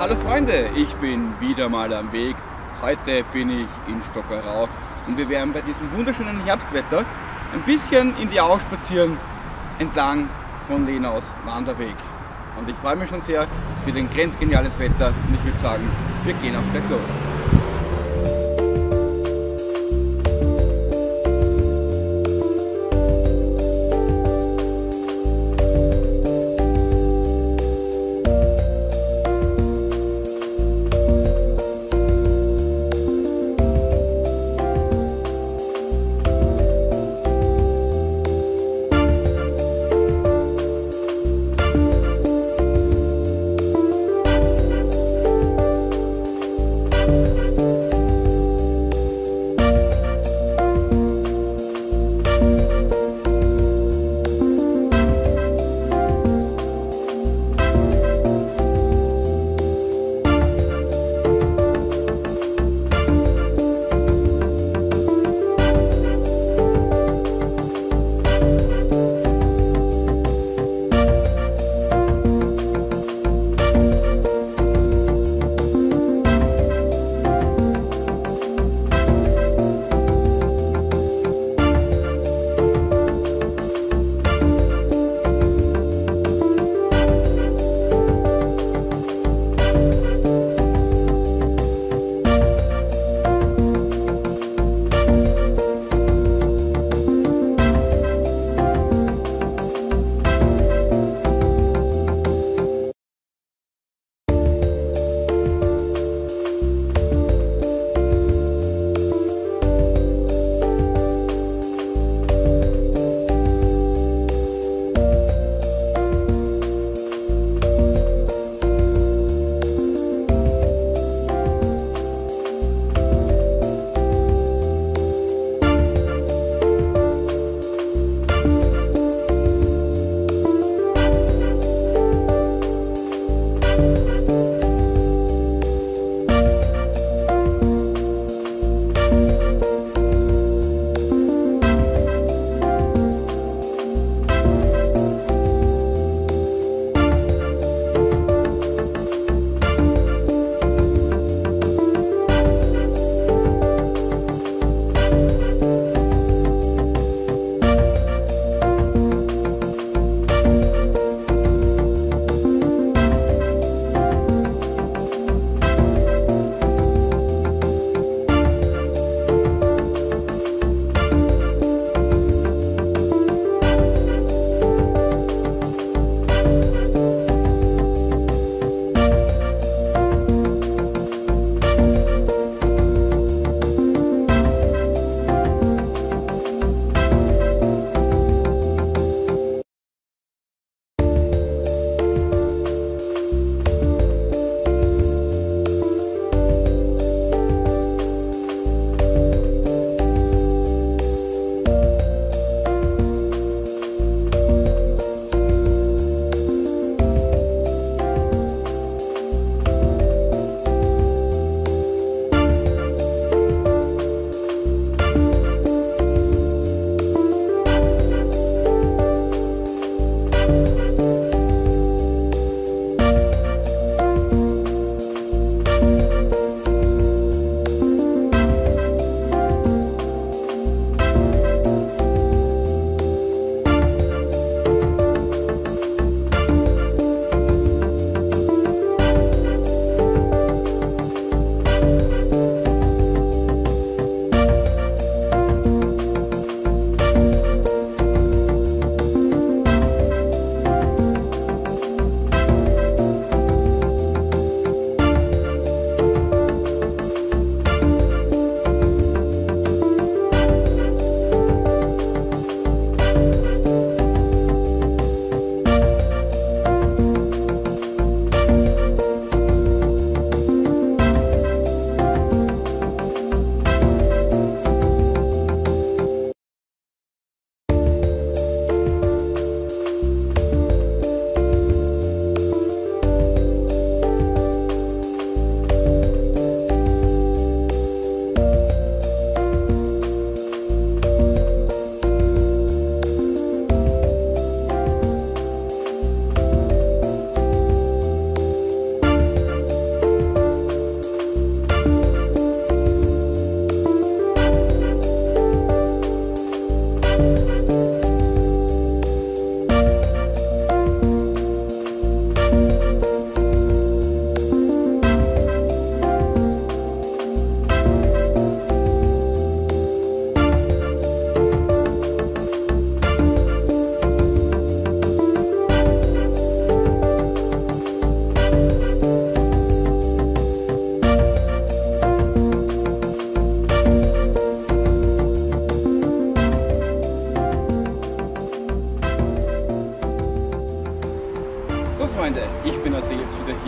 hallo Freunde, ich bin wieder mal am Weg. Heute bin ich in Stockerau und wir werden bei diesem wunderschönen Herbstwetter ein bisschen in die Au spazieren entlang von Lenaus Wanderweg. Und ich freue mich schon sehr, es wird ein grenzgeniales Wetter und ich würde sagen, wir gehen auch gleich los.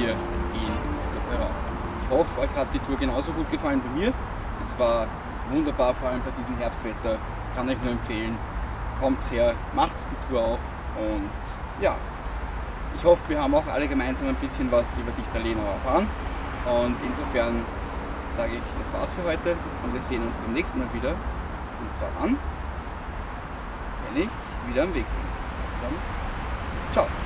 Hier in Stockerau. Ich hoffe, euch hat die Tour genauso gut gefallen wie mir. Es war wunderbar, vor allem bei diesem Herbstwetter. Kann euch nur empfehlen, kommt her, macht die Tour auch und ja, ich hoffe, wir haben auch alle gemeinsam ein bisschen was über Dichter Lenau erfahren und insofern sage ich, das war's für heute und wir sehen uns beim nächsten Mal wieder und zwar an, wenn ich wieder am Weg bin. Also dann, ciao!